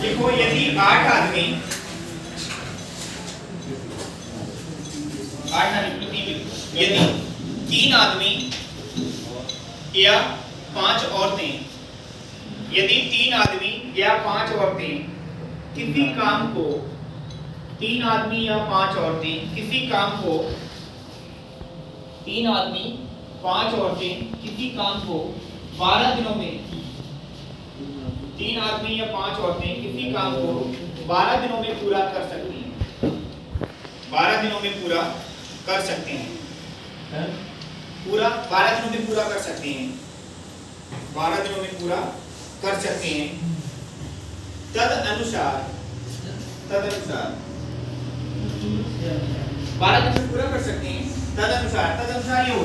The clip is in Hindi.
देखो, यदि आठ आदमी आठ आदमी यदि तीन आदमी या पाँच औरतें यदि तीन आदमी या पाँच औरतें किसी काम को तीन आदमी या पाँच औरतें किसी काम को तीन आदमी पाँच औरतें किसी काम को बारह दिनों में तीन आदमी या पाँच औरतें किसी काम को बारह दिनों में पूरा कर सकती हैं। बारह दिनों में पूरा कर सकते हैं। पूरा बारह दिनों में पूरा कर सकते हैं। बारह दिनों में पूरा कर सकते हैं। तद अनुसार तद अनुसार। बारह दिन में पूरा कर सकते हैं। तद अनुसार तद अनुसार ये है